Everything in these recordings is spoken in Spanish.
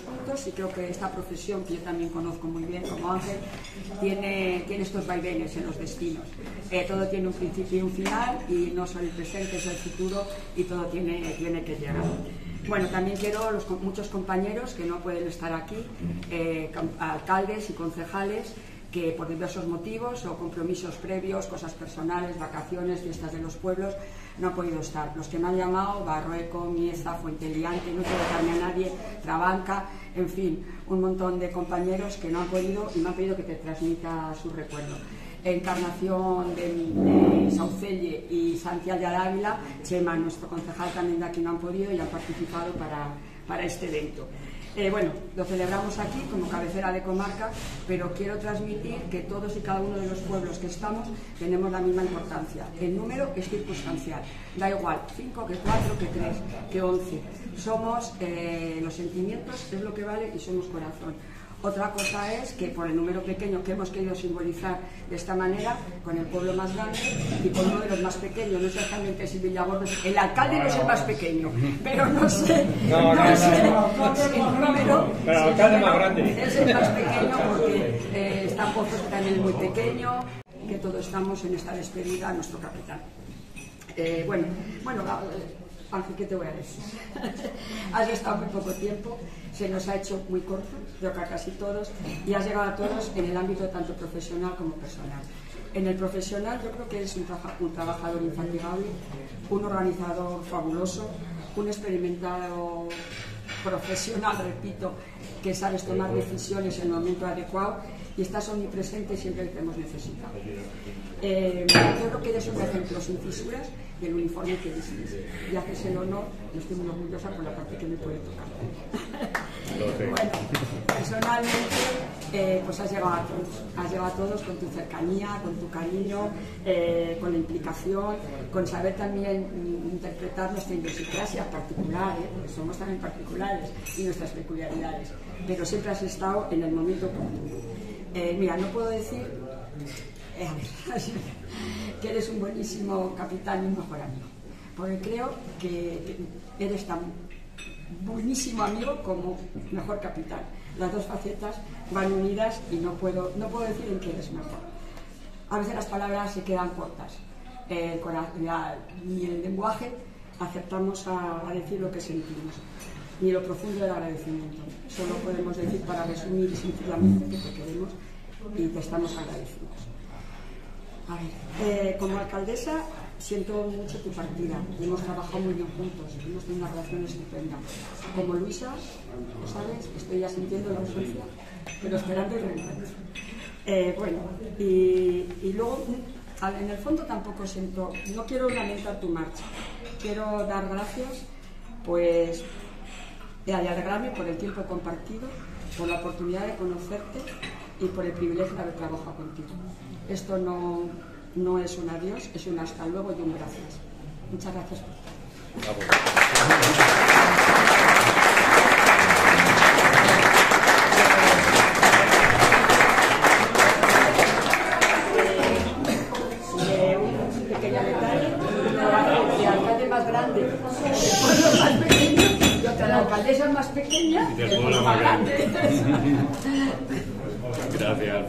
juntos y creo que esta profesión, que yo también conozco muy bien como Ángel, tiene, tiene estos vaivenes en los destinos. Eh, todo tiene un principio y un final y no solo el presente, es el futuro y todo tiene, tiene que llegar. Bueno, también quiero los, muchos compañeros que no pueden estar aquí, eh, alcaldes y concejales, que por diversos motivos o compromisos previos, cosas personales, vacaciones, fiestas de los pueblos, no han podido estar. Los que me han llamado, Barrueco, Miesta, Fuenteliante, no quiero dejarme a nadie, Trabanca, en fin, un montón de compañeros que no han podido y me han pedido que te transmita su recuerdo. Encarnación de, Saucelle y Santiago de Ávila, Chema, nuestro concejal también de aquí no han podido y han participado para, para este evento. Eh, bueno, lo celebramos aquí como cabecera de comarca, pero quiero transmitir que todos y cada uno de los pueblos que estamos tenemos la misma importancia. El número es circunstancial. Da igual, 5 que 4 que 3 que 11. Somos eh, los sentimientos, es lo que vale y somos corazón. Otra cosa es que por el número pequeño que hemos querido simbolizar de esta manera, con el pueblo más grande y con uno de los más pequeños, no exactamente si Villagordo, el alcalde no es el más pequeño, pero no sé, no, sé, el número, pero el alcalde más grande. es el más pequeño porque eh, está Pozos también muy pequeño, que todos estamos en esta despedida a nuestro capitán. Eh, bueno, bueno, Ángel, ¿qué te voy a decir? has estado muy poco tiempo, se nos ha hecho muy corto, creo que a casi todos, y has llegado a todos en el ámbito tanto profesional como personal. En el profesional yo creo que eres un, un trabajador infatigable, un organizador fabuloso, un experimentado profesional, repito, que sabes tomar decisiones en el momento adecuado y estás omnipresente siempre que te hemos necesitado. Eh, yo creo que eres un ejemplo sin fisuras del uniforme que vistes y haces el honor, y estoy muy orgullosa por la parte que me puede tocar. bueno, personalmente, eh, pues has llegado a todos, has llegado a todos con tu cercanía, con tu cariño, eh, con la implicación, con saber también interpretar nuestra idiosincrasia particular, porque somos también particulares y nuestras peculiaridades, pero siempre has estado en el momento oportuno. Mira, no puedo decir eh, que eres un buenísimo capitán y un mejor amigo. Porque creo que eres tan buenísimo amigo como mejor capitán. Las dos facetas van unidas y no puedo, no puedo decir en qué eres mejor. A veces las palabras se quedan cortas. ni el lenguaje aceptamos a, a, decir lo que sentimos, ni lo profundo del agradecimiento. Solo podemos decir para resumir y sinceramente que te queremos y te estamos agradecidos. A ver, eh, como alcaldesa siento mucho tu partida. Hemos trabajado muy bien juntos, hemos tenido una relación estupenda. Como Luisa, ¿sabes? Estoy ya sintiendo la ausencia, pero esperando el reencuentro. Eh, bueno, y, luego, en el fondo tampoco siento, no quiero lamentar tu marcha, quiero dar gracias, pues, y alegrarme por el tiempo compartido, por la oportunidad de conocerte y por el privilegio de haber trabajado contigo. Esto no, no es un adiós, es un hasta luego y un gracias. Muchas gracias un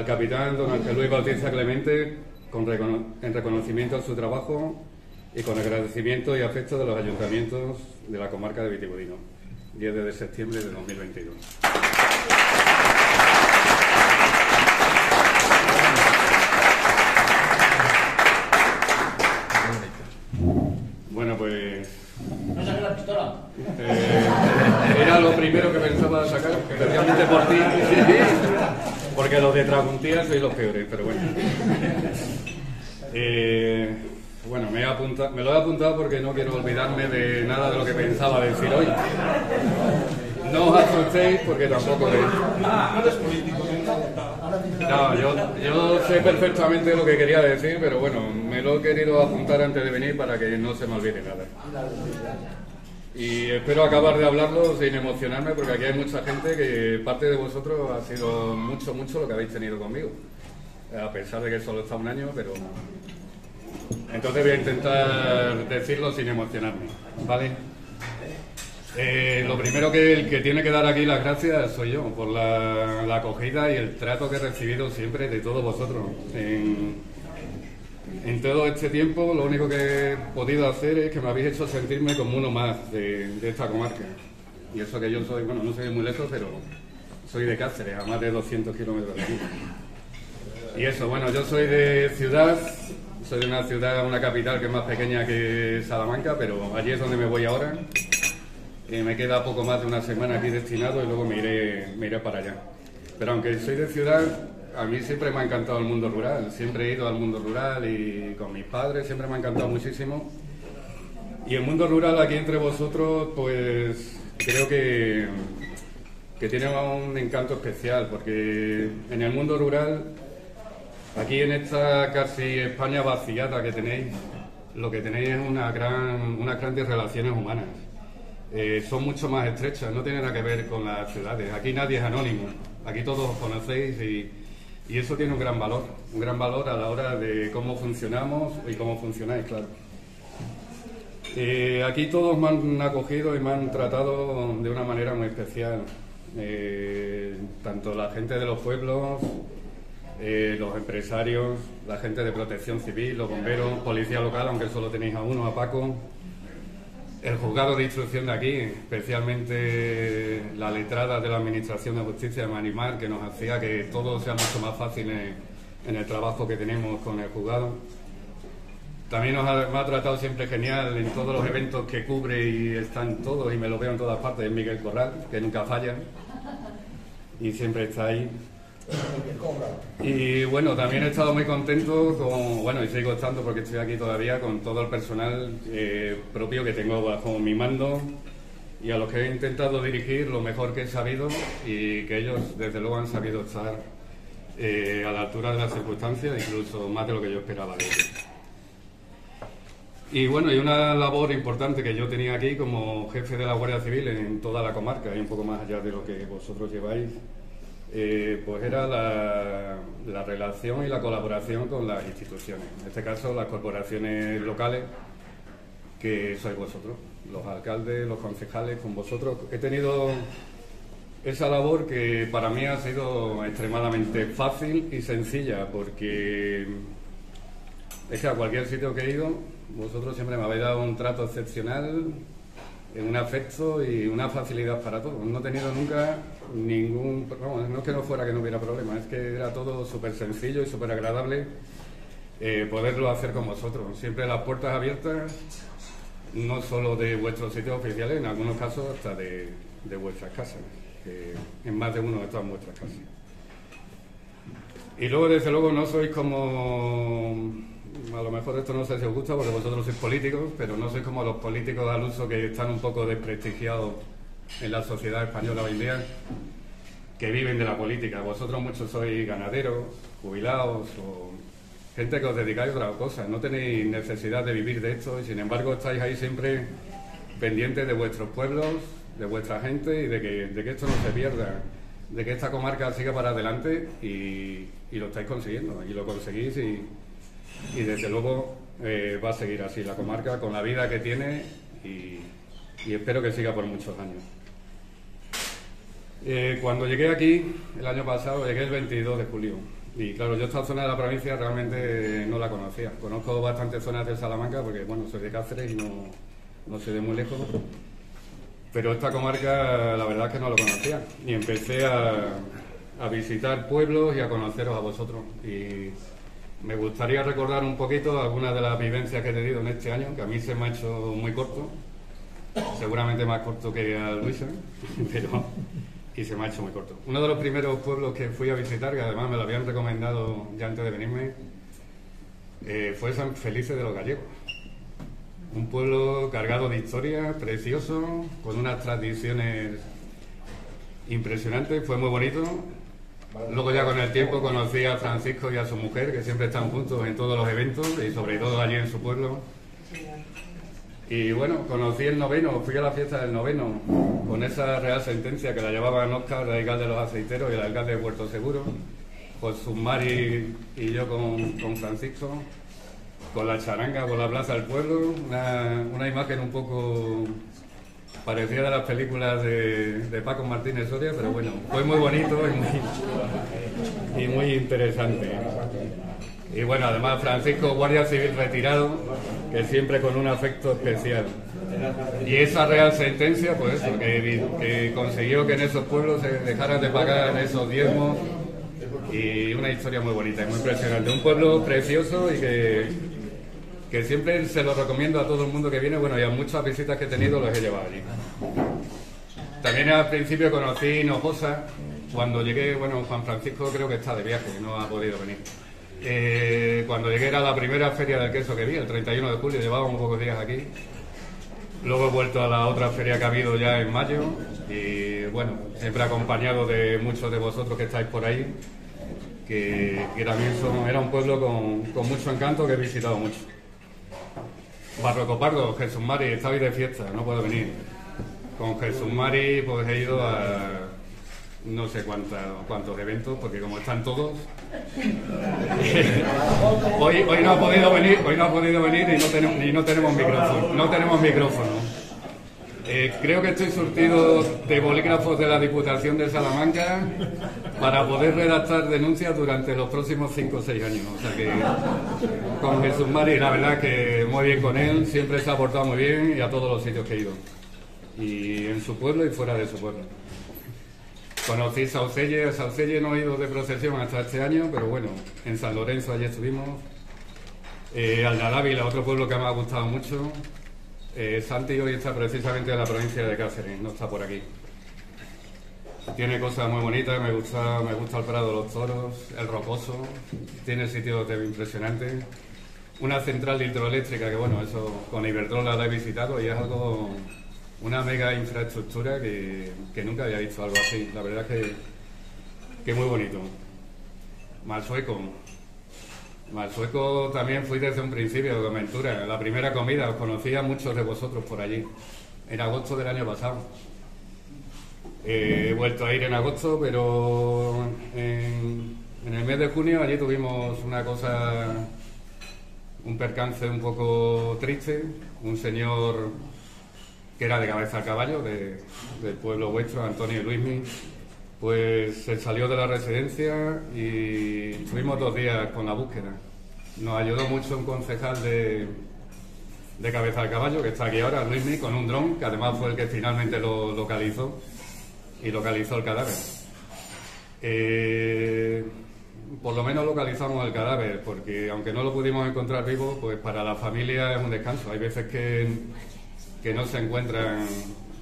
al capitán don Ángel Luis Bautista Clemente en reconocimiento a su trabajo y con agradecimiento y afecto de los ayuntamientos de la comarca de Vitigudino, 10 de septiembre de 2022. Bueno, pues... ¿No la pistola? Eh, era lo primero que pensaba sacar. Los de Trapuntía sois los peores, pero bueno. Eh, bueno, me, he apuntado, me lo he apuntado porque no quiero olvidarme de nada de lo que pensaba decir hoy. No os asustéis porque tampoco es. No, yo, yo sé perfectamente lo que quería decir, pero bueno, me lo he querido apuntar antes de venir para que no se me olvide nada. Y espero acabar de hablarlo sin emocionarme porque aquí hay mucha gente que parte de vosotros ha sido mucho, mucho lo que habéis tenido conmigo. A pesar de que solo está un año, pero... Entonces voy a intentar decirlo sin emocionarme, ¿vale? Eh, lo primero que el que tiene que dar aquí las gracias soy yo por la, acogida y el trato que he recibido siempre de todos vosotros. En todo este tiempo lo único que he podido hacer es que me habéis hecho sentirme como uno más de, de esta comarca. Y eso que yo soy, bueno, no soy muy lejos, pero soy de Cáceres, a más de 200 kilómetros de aquí. Y eso, bueno, yo soy de ciudad, soy de una ciudad, una capital que es más pequeña que Salamanca, pero allí es donde me voy ahora. Eh, me queda poco más de una semana aquí destinado y luego me iré, me iré para allá. Pero aunque soy de ciudad, a mí siempre me ha encantado el mundo rural. Siempre he ido al mundo rural y con mis padres siempre me ha encantado muchísimo. Y el mundo rural aquí entre vosotros, pues creo que, que tiene un encanto especial, porque en el mundo rural, aquí en esta casi España vaciada que tenéis, lo que tenéis es una gran, unas grandes relaciones humanas. Eh, son mucho más estrechas, no tienen nada que ver con las ciudades. Aquí nadie es anónimo, aquí todos os conocéis y, y eso tiene un gran valor, un gran valor a la hora de cómo funcionamos y cómo funcionáis, claro. Eh, aquí todos me han acogido y me han tratado de una manera muy especial. Eh, tanto la gente de los pueblos, eh, los empresarios, la gente de protección civil, los bomberos, policía local, aunque solo tenéis a uno, a Paco, el juzgado de instrucción de aquí, especialmente la letrada de la Administración de Justicia de Manimar, que nos hacía que todo sea mucho más fácil en, el trabajo que tenemos con el juzgado. También nos ha, ha tratado siempre genial en todos los eventos que cubre y están todos y me lo veo en todas partes, es Miguel Corral, que nunca falla y siempre está ahí. Y bueno, también he estado muy contento con, bueno, y sigo estando porque estoy aquí todavía con todo el personal eh, propio que tengo bajo mi mando y a los que he intentado dirigir lo mejor que he sabido y que ellos desde luego han sabido estar eh, a la altura de las circunstancias, incluso más de lo que yo esperaba de ellos. Y bueno, y una labor importante que yo tenía aquí como jefe de la Guardia Civil en toda la comarca y un poco más allá de lo que vosotros lleváis, eh, pues era la, la, relación y la colaboración con las instituciones, en este caso las corporaciones locales, que sois vosotros, los alcaldes, los concejales, con vosotros. He tenido esa labor que para mí ha sido extremadamente fácil y sencilla, porque es que a cualquier sitio que he ido, vosotros siempre me habéis dado un trato excepcional, un afecto y una facilidad para todo. No he tenido nunca ningún... Vamos, no es que no fuera que no hubiera problema, es que era todo súper sencillo y súper agradable eh, poderlo hacer con vosotros. Siempre las puertas abiertas, no solo de vuestros sitios oficiales, en algunos casos hasta de, de vuestras casas, que en más de uno están vuestras casas. Y luego, desde luego, no sois como a lo mejor esto no sé si os gusta porque vosotros sois políticos, pero no sois como los políticos al uso que están un poco desprestigiados en la sociedad española hoy en día, que viven de la política. Vosotros muchos sois ganaderos, jubilados o gente que os dedicáis a otra cosa. No tenéis necesidad de vivir de esto y sin embargo estáis ahí siempre pendientes de vuestros pueblos, de vuestra gente y de que, de que esto no se pierda, de que esta comarca siga para adelante y lo estáis consiguiendo y lo conseguís y, y desde luego eh, va a seguir así la comarca con la vida que tiene y, espero que siga por muchos años. Eh, cuando llegué aquí el año pasado, llegué el 22 de julio. Y claro, yo esta zona de la provincia realmente no la conocía. Conozco bastantes zonas de Salamanca porque, bueno, soy de Cáceres y no, no soy de muy lejos. Pero esta comarca, la verdad es que no lo conocía. Y empecé a, a visitar pueblos y a conoceros a vosotros. Me gustaría recordar un poquito algunas de las vivencias que he tenido en este año, que a mí se me ha hecho muy corto, seguramente más corto que a Luisa, pero y se me ha hecho muy corto. Uno de los primeros pueblos que fui a visitar, que además me lo habían recomendado ya antes de venirme, eh, fue San Felice de los Gallegos. Un pueblo cargado de historia, precioso, con unas tradiciones impresionantes, fue muy bonito. Luego ya con el tiempo conocí a Francisco y a su mujer, que siempre están juntos en todos los eventos y sobre todo allí en su pueblo. Y bueno, conocí el noveno, fui a la fiesta del noveno con esa real sentencia que la llevaban Oscar, el alcalde de los aceiteros y el alcalde de Puerto Seguro, José Mari y yo con, con, Francisco, con la charanga por la plaza del pueblo, una, una imagen un poco parecida de las películas de, Paco Martínez Soria, pero bueno, fue muy bonito y muy, y muy interesante. Y bueno, además Francisco, guardia civil retirado, que siempre con un afecto especial. Y esa real sentencia, pues eso, que, consiguió que en esos pueblos se dejaran de pagar esos diezmos y una historia muy bonita y muy impresionante. Un pueblo precioso y que, que siempre se lo recomiendo a todo el mundo que viene. Bueno, y a muchas visitas que he tenido los he llevado allí. También al principio conocí Hinojosa. Cuando llegué, bueno, Juan Francisco creo que está de viaje, no ha podido venir. Eh, cuando llegué era la primera feria del queso que vi, el 31 de julio, llevaba un pocos días aquí. Luego he vuelto a la otra feria que ha habido ya en mayo y bueno, siempre acompañado de muchos de vosotros que estáis por ahí, que, también son, era un pueblo con, mucho encanto que he visitado mucho. Barroco Pardo, Jesús Mari, estabais de fiesta, no puedo venir. Con Jesús Mari pues he ido a no sé cuántos eventos, porque como están todos, hoy, hoy no ha podido venir, hoy no ha podido venir y no tenemos, y no tenemos micrófono, no tenemos micrófono. Eh, creo que estoy surtido de bolígrafos de la Diputación de Salamanca para poder redactar denuncias durante los próximos 5 o 6 años. O sea que con Jesús Mari, la verdad que muy bien con él, siempre se ha portado muy bien y a todos los sitios que he ido. Y en su pueblo y fuera de su pueblo. Conocí Saucelle, Saucelle no he ido de procesión hasta este año, pero bueno, en San Lorenzo allí estuvimos. Eh, Aldadávila, otro pueblo que me ha gustado mucho. Eh, Santi hoy está precisamente en la provincia de Cáceres, no está por aquí. Tiene cosas muy bonitas, me gusta, me gusta el Prado de los Toros, el Rocoso, tiene sitios impresionantes. Una central hidroeléctrica que bueno, eso con Iberdrola la he visitado y es algo una mega infraestructura que, nunca había visto algo así. La verdad que, que muy bonito. Malsueco. Malsueco también fui desde un principio de aventura. La primera comida, os conocía muchos de vosotros por allí, en agosto del año pasado. he vuelto a ir en agosto, pero en el mes de junio allí tuvimos una cosa, un percance un poco triste. Un señor que era de cabeza al caballo, del pueblo vuestro, Antonio Luismi, pues se salió de la residencia y estuvimos dos días con la búsqueda. Nos ayudó mucho un concejal de, de cabeza al caballo, que está aquí ahora, Luismi, con un dron, que además fue el que finalmente lo localizó y localizó el cadáver. Eh, por lo menos localizamos el cadáver, porque aunque no lo pudimos encontrar vivo, pues para la familia es un descanso. Hay veces que que no se encuentran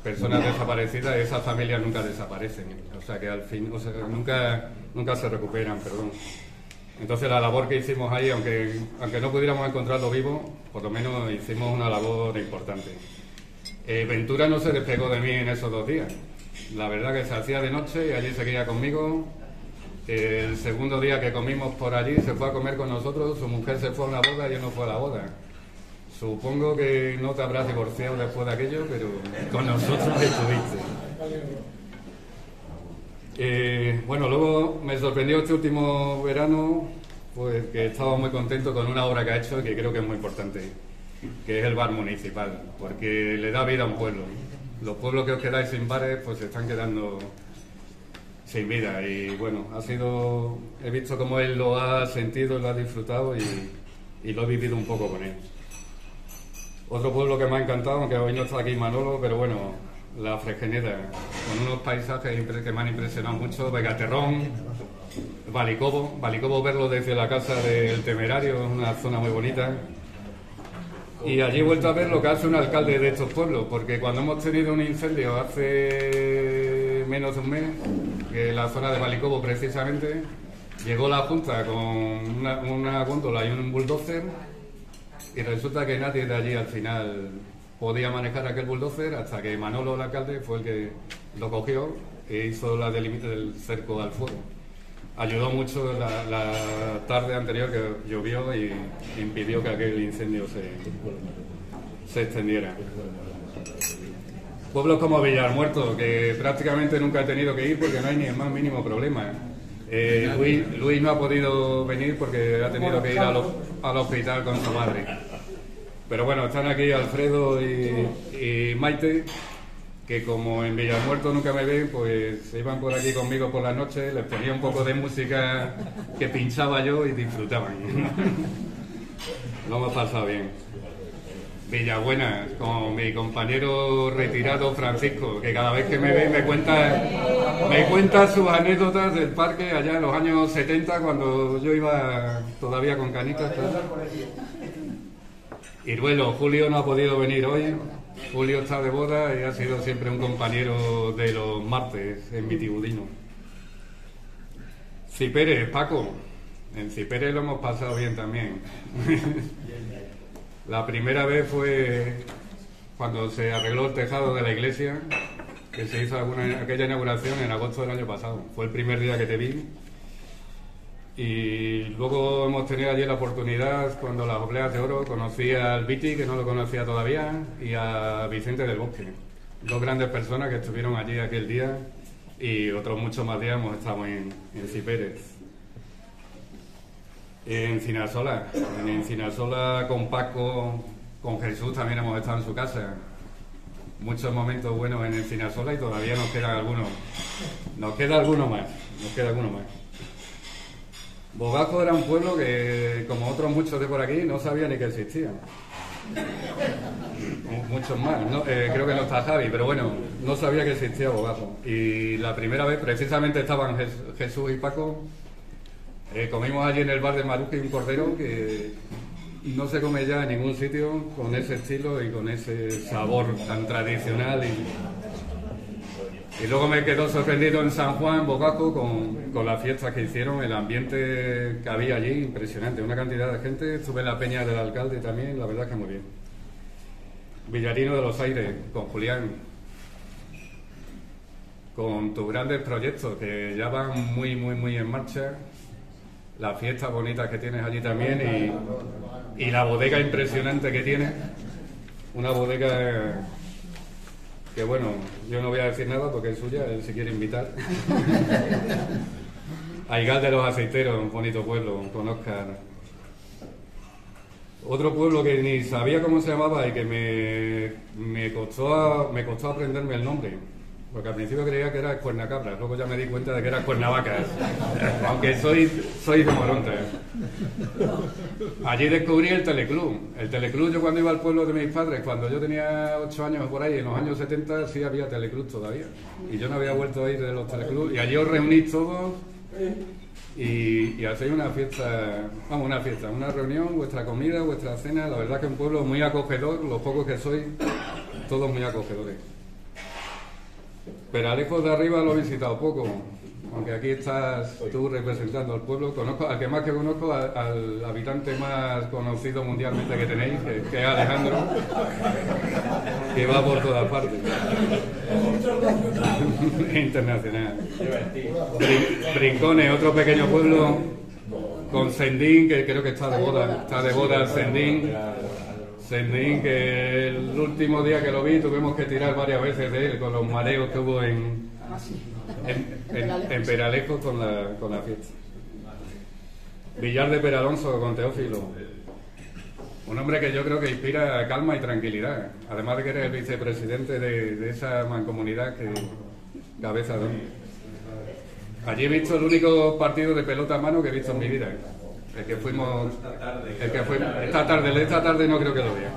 personas desaparecidas y esas familias nunca desaparecen. O sea que al fin, o sea, nunca, nunca se recuperan, perdón. Entonces la labor que hicimos ahí, aunque, aunque no pudiéramos encontrarlo vivo, por lo menos hicimos una labor importante. Eh, Ventura no se despegó de mí en esos dos días. La verdad que se hacía de noche y allí seguía conmigo. El segundo día que comimos por allí se fue a comer con nosotros, su mujer se fue a una boda y yo no fue a la boda. Supongo que no te habrás divorciado después de aquello, pero con nosotros estuviste. Eh, bueno, luego me sorprendió este último verano, pues que estaba muy contento con una obra que ha hecho que creo que es muy importante, que es el bar municipal, porque le da vida a un pueblo. Los pueblos que os quedáis sin bares, pues se están quedando sin vida. Y bueno, ha sido, he visto cómo él lo ha sentido, lo ha disfrutado y, lo he vivido un poco con él. Otro pueblo que me ha encantado, aunque hoy no está aquí Manolo, pero bueno, la Fregeneda, con unos paisajes que me han impresionado mucho, Vegaterrón, Balicobo, Balicobo verlo desde la casa del Temerario, es una zona muy bonita. Y allí he vuelto a ver lo que hace un alcalde de estos pueblos, porque cuando hemos tenido un incendio hace menos de un mes, que la zona de Balicobo precisamente, llegó la Junta con una, una góndola y un bulldozer y resulta que nadie de allí al final podía manejar aquel bulldozer hasta que Manolo, el alcalde, fue el que lo cogió e hizo la delimite del cerco al fuego. Ayudó mucho la, la tarde anterior que llovió y impidió que aquel incendio se, se extendiera. Pueblos como Villarmuerto, que prácticamente nunca he tenido que ir porque no hay ni el más mínimo problema. Eh, Luis, Luis no ha podido venir porque ha tenido que ir al, ho- al hospital con su madre. Pero bueno, están aquí Alfredo y, y Maite, que como en Villamuerto nunca me ven, pues se iban por aquí conmigo por las noches, les ponía un poco de música que pinchaba yo y disfrutaban. Lo hemos pasado bien. Villabuena, con mi compañero retirado Francisco, que cada vez que me ve me cuenta, me cuenta sus anécdotas del parque allá en los años 70 cuando yo iba todavía con canitas. Iruelo, Julio no ha podido venir hoy. Julio está de boda y ha sido siempre un compañero de los martes en Vitibudino. Ciperes, Paco. En Ciperes lo hemos pasado bien también. La primera vez fue cuando se arregló el tejado de la iglesia, que se hizo alguna- aquella inauguración en agosto del año pasado. Fue el primer día que te vi. Y luego hemos tenido allí la oportunidad, cuando las obleas de oro, conocí al Viti, que no lo conocía todavía, y a Vicente del Bosque. Dos grandes personas que estuvieron allí aquel día y otros muchos más días hemos estado en, en Ciperes. En Cinasola, en Encinasola con Paco, con Jesús también hemos estado en su casa. Muchos momentos buenos en Encinasola y todavía nos quedan algunos. Nos queda alguno más, nos queda alguno más. Bogajo era un pueblo que, como otros muchos de por aquí, no sabía ni que existía. Mu- Muchos más. No, eh, creo que no está Javi, pero bueno, no sabía que existía Bogajo. Y la primera vez, precisamente estaban Jes- Jesús y Paco. Eh, comimos allí en el bar de Maruji un cordero que no se come ya en ningún sitio con ese estilo y con ese sabor tan tradicional. Y, y luego me quedó sorprendido en San Juan, Bocaco, con, con las fiestas que hicieron, el ambiente que había allí, impresionante, una cantidad de gente. Estuve en la peña del alcalde también, la verdad que muy bien. Villarino de los Aires, con Julián, con tus grandes proyectos que ya van muy, muy, muy en marcha. Las fiestas bonitas que tienes allí también y, y la bodega impresionante que tienes. Una bodega que bueno, yo no voy a decir nada porque es suya, él se quiere invitar. Aigal de los Aceiteros, un bonito pueblo, con Óscar. Otro pueblo que ni sabía cómo se llamaba y que me, me, costó, me costó aprenderme el nombre. Porque al principio creía que era Cuernacabras, luego ya me di cuenta de que era Cuernavacas. Aunque soy, soy de Moronta. Allí descubrí el teleclub. El teleclub, yo cuando iba al pueblo de mis padres, cuando yo tenía 8 años por ahí, en los años 70, sí había teleclub todavía. Y yo no había vuelto a ir de los teleclubs. Y allí os reunís todos y, y hacéis una fiesta, vamos, una fiesta, una reunión, vuestra comida, vuestra cena. La verdad que es un pueblo muy acogedor, los pocos que sois, todos muy acogedores. Pero lejos de arriba lo he visitado poco, aunque aquí estás tú representando al pueblo. Conozco, al que más que conozco, al, habitante más conocido mundialmente que tenéis, que, que es Alejandro, que va por todas partes. Internacional. Brin- Brincones, otro pequeño pueblo con Sendín, que creo que está de boda, está de boda Sendín. Sendín, que el último día que lo vi tuvimos que tirar varias veces de él con los mareos que hubo en, en, en- en Peralejo con la, con la fiesta. Villar de Peralonso con Teófilo. Un hombre que yo creo que inspira calma y tranquilidad. Además de que eres el vicepresidente de, de esa mancomunidad que cabeza de Allí he visto el único partido de pelota a mano que he visto en mi vida. El que fuimos. El que fue, esta tarde, esta tarde no creo que lo vea.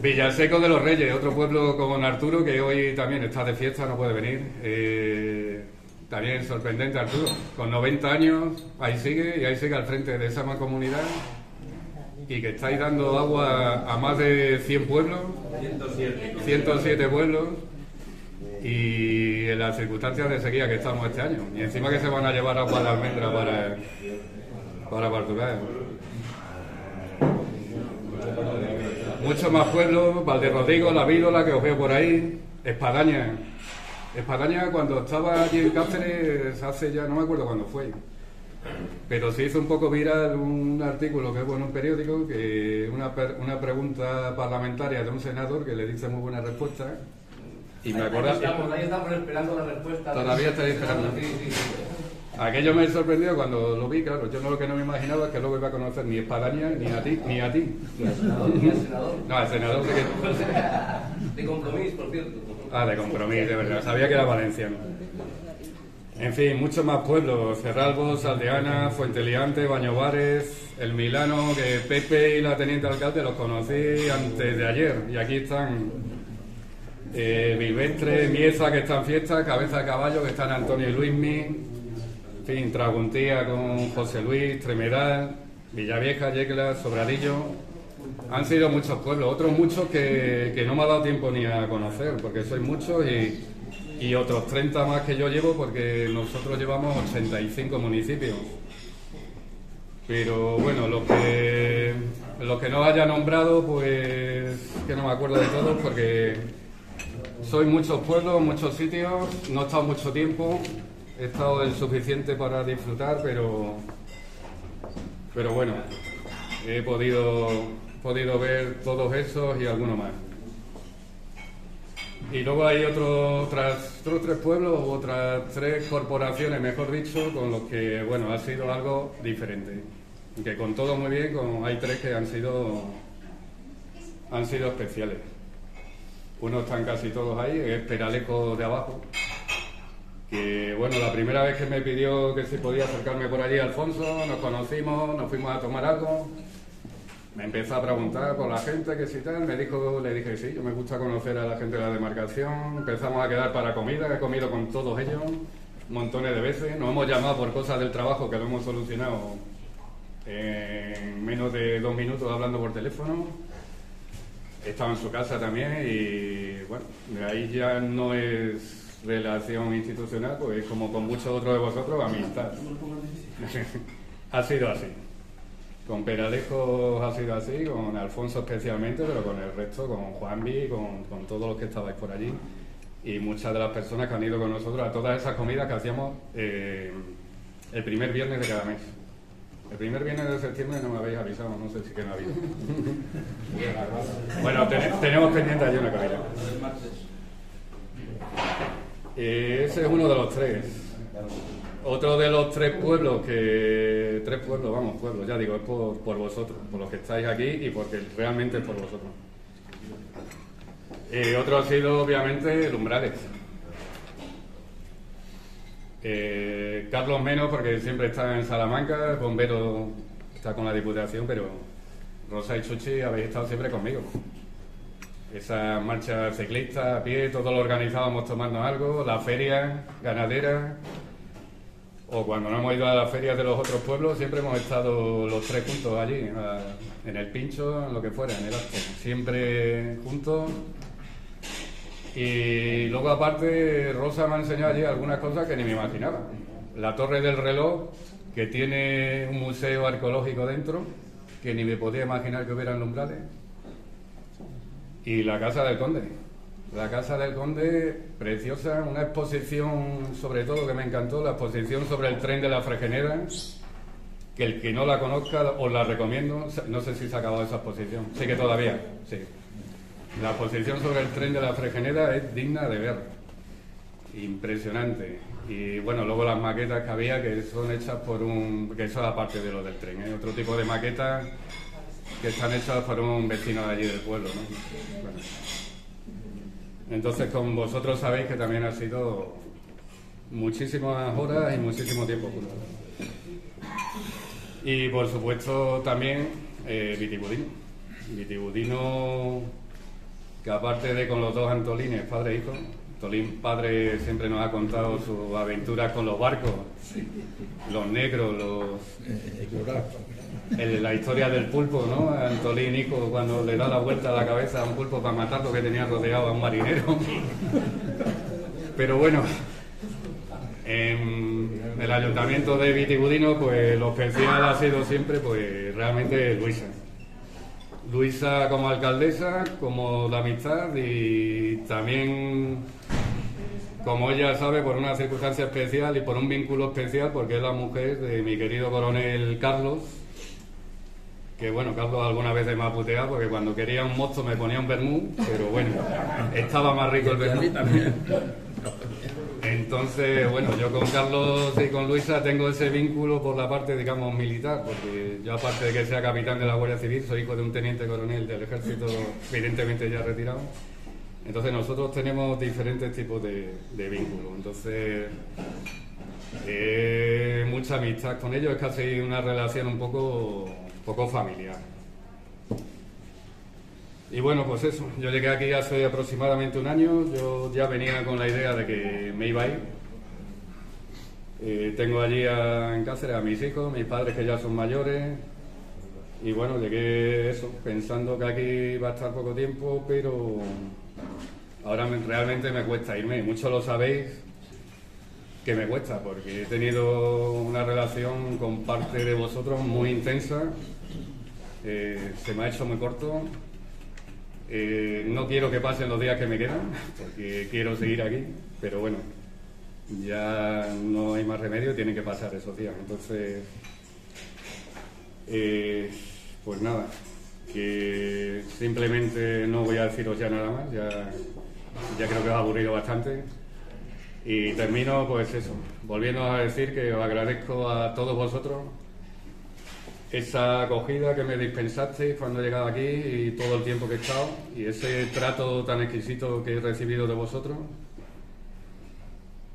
Villaseco de los Reyes, otro pueblo con Arturo que hoy también está de fiesta, no puede venir. Eh, también sorprendente Arturo, con 90 años, ahí sigue y ahí sigue al frente de esa mancomunidad y que estáis dando agua a más de 100 pueblos, 107 pueblos y en las circunstancias de sequía que estamos este año. Y encima que se van a llevar agua de almendra para, para Portugal. Muchos más pueblos, Valderrodrigo, La Vídola, que os veo por ahí, Espadaña. Espadaña cuando estaba allí en Cáceres hace ya, no me acuerdo cuándo fue, pero se hizo un poco viral un artículo que hubo en un periódico, que una, una pregunta parlamentaria de un senador que le dice muy buena respuesta. Y me acuerdo. Ahí estamos, esperando la respuesta. Todavía estáis esperando. Aquello me sorprendió cuando lo vi, claro. Yo no lo que no me imaginaba es que luego iba a conocer ni Espadaña, ni a ti, ni a ti. Ni al senador, ni al senador. No, al senador sé que. De compromiso, por cierto. Ah, de compromiso, de verdad. Sabía que era valenciano. En fin, muchos más pueblos, Cerralbos, Aldeana, Fuenteliante, Bañovares, El Milano, que Pepe y la teniente alcalde los conocí antes de ayer y aquí están eh, Bilvestre, Mieza que está en fiesta, Cabeza de Caballo que están Antonio y Luismi, en fin, Traguntía con José Luis, Tremedal, Villavieja, Yecla, Sobradillo. Han sido muchos pueblos, otros muchos que, que no me ha dado tiempo ni a conocer, porque soy muchos y y otros 30 más que yo llevo porque nosotros llevamos 85 municipios. Pero bueno, los que, los que no haya nombrado, pues que no me acuerdo de todos porque soy muchos pueblos, muchos sitios, no he estado mucho tiempo, he estado el suficiente para disfrutar, pero, pero bueno, he podido, podido ver todos esos y algunos más. Y luego hay otros tres pueblos, otras tres corporaciones, mejor dicho, con los que, bueno, ha sido algo diferente. Que con todo muy bien, con, hay tres que han sido, han sido especiales. Uno están casi todos ahí, es Peraleco de abajo. Que, bueno, la primera vez que me pidió que si podía acercarme por allí, Alfonso, nos conocimos, nos fuimos a tomar algo me empezó a preguntar por la gente que si tal, me dijo, le dije sí, yo me gusta conocer a la gente de la demarcación, empezamos a quedar para comida, he comido con todos ellos montones de veces, nos hemos llamado por cosas del trabajo que lo hemos solucionado en menos de dos minutos hablando por teléfono. He estado en su casa también y bueno, de ahí ya no es relación institucional, pues es como con muchos otros de vosotros, amistad. ha sido así. Con Peralejo ha sido así, con Alfonso especialmente, pero con el resto, con Juanvi, con, con todos los que estabais por allí y muchas de las personas que han ido con nosotros a todas esas comidas que hacíamos eh, el primer viernes de cada mes. El primer viernes de septiembre no me habéis avisado, no sé si que no ha habido. bueno, tenemos pendiente allí una comida. Eh, ese es uno de los tres. Otro de los tres pueblos que. Tres pueblos, vamos, pueblos, ya digo, es por, vosotros, por los que estáis aquí y porque realmente es por vosotros. Eh, otro ha sido, obviamente, Lumbrales. Eh, Carlos menos, porque siempre está en Salamanca, bombero está con la Diputación, pero Rosa y Chuchi habéis estado siempre conmigo. Esa marcha ciclista a pie, todo lo organizábamos tomando algo, la feria ganadera, o cuando no hemos ido a las ferias de los otros pueblos, siempre hemos estado los tres juntos allí, en el pincho, en lo que fuera, en el acto, siempre juntos. Y luego aparte, Rosa me ha enseñado allí algunas cosas que ni me imaginaba. La torre del reloj, que tiene un museo arqueológico dentro, que ni me podía imaginar que hubiera lumbrales. Y la casa del conde la Casa del Conde, preciosa, una exposición sobre todo que me encantó, la exposición sobre el tren de la Fregenera, que el que no la conozca os la recomiendo, no sé si se ha acabado esa exposición, sí que todavía, sí. La exposición sobre el tren de la Fregenera es digna de ver, impresionante. Y bueno, luego las maquetas que había que son hechas por un, que eso es aparte de lo del tren, ¿eh? otro tipo de maquetas que están hechas por un vecino de allí del pueblo, ¿no? Entonces, con vosotros sabéis que también ha sido muchísimas horas y muchísimo tiempo juntos. Y por supuesto también eh, Vitibudino. Vitibudino, que aparte de con los dos Antolines, padre e hijo, Antolín padre siempre nos ha contado sus aventuras con los barcos, los negros, los... El, la historia del pulpo, ¿no? Antolín Nico cuando le da la vuelta a la cabeza a un pulpo para matarlo que tenía rodeado a un marinero. Pero bueno, en el ayuntamiento de Vitibudino, pues lo especial ha sido siempre, pues realmente Luisa. Luisa como alcaldesa, como la amistad y también, como ella sabe, por una circunstancia especial y por un vínculo especial, porque es la mujer de mi querido coronel Carlos, que bueno, Carlos alguna vez me ha puteado porque cuando quería un mosto me ponía un vermú, pero bueno, estaba más rico el vermú. Entonces, bueno, yo con Carlos y con Luisa tengo ese vínculo por la parte, digamos, militar, porque yo aparte de que sea capitán de la Guardia Civil, soy hijo de un teniente coronel del ejército, evidentemente ya retirado. Entonces nosotros tenemos diferentes tipos de, vínculos. Entonces, eh, mucha amistad con ellos, es casi una relación un poco, poco familiar. Y bueno, pues eso, yo llegué aquí hace aproximadamente un año, yo ya venía con la idea de que me iba a ir. Eh, tengo allí en Cáceres a mis hijos, mis padres que ya son mayores, y bueno, llegué eso, pensando que aquí va a estar poco tiempo, pero ahora realmente me cuesta irme, muchos lo sabéis que me cuesta, porque he tenido una relación con parte de vosotros muy intensa, eh, se me ha hecho muy corto, eh, no quiero que pasen los días que me quedan, porque quiero seguir aquí, pero bueno, ya no hay más remedio, tienen que pasar esos días. Entonces, eh, pues nada, que simplemente no voy a deciros ya nada más, ya, ya creo que os ha aburrido bastante. Y termino, pues eso, volviendo a decir que os agradezco a todos vosotros esa acogida que me dispensasteis cuando he llegado aquí y todo el tiempo que he estado y ese trato tan exquisito que he recibido de vosotros.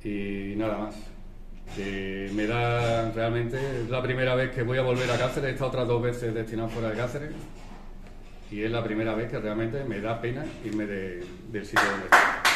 Y nada más. Me da realmente, es la primera vez que voy a volver a Cáceres, he estado otras dos veces destinado fuera de Cáceres y es la primera vez que realmente me da pena irme del sitio donde estoy.